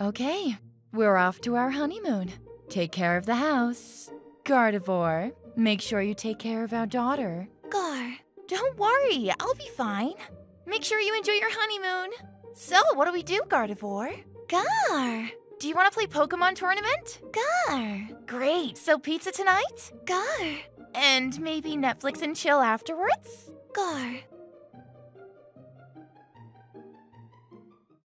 Okay, we're off to our honeymoon. Take care of the house. Gardevoir, make sure you take care of our daughter. Gar, don't worry, I'll be fine. Make sure you enjoy your honeymoon. So, what do we do, Gardevoir? Gar, do you want to play Pokemon tournament? Gar. Great. So pizza tonight? Gar. And maybe Netflix and chill afterwards? Gar.